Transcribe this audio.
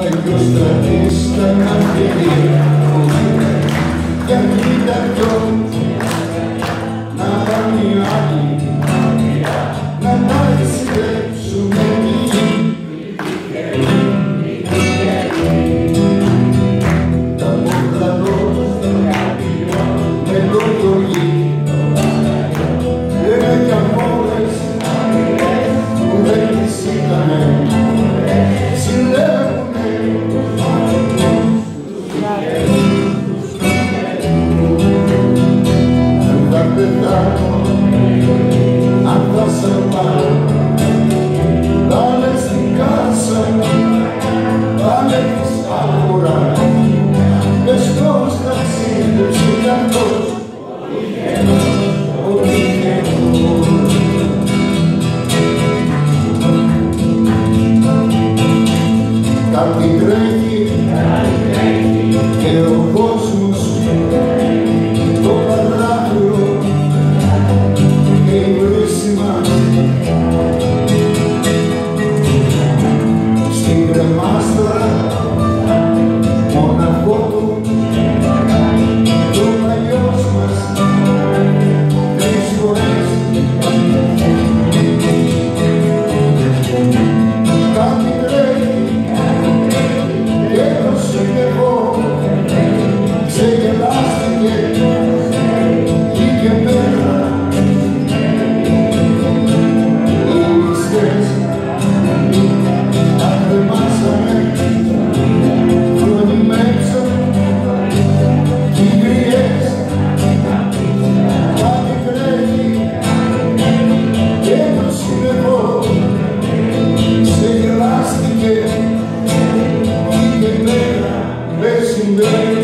Αγιος Θεός, τα χώρα μες πως ταξίδεψε κι αυτός ο τυχερός Κάτι τρέχει και ο wonder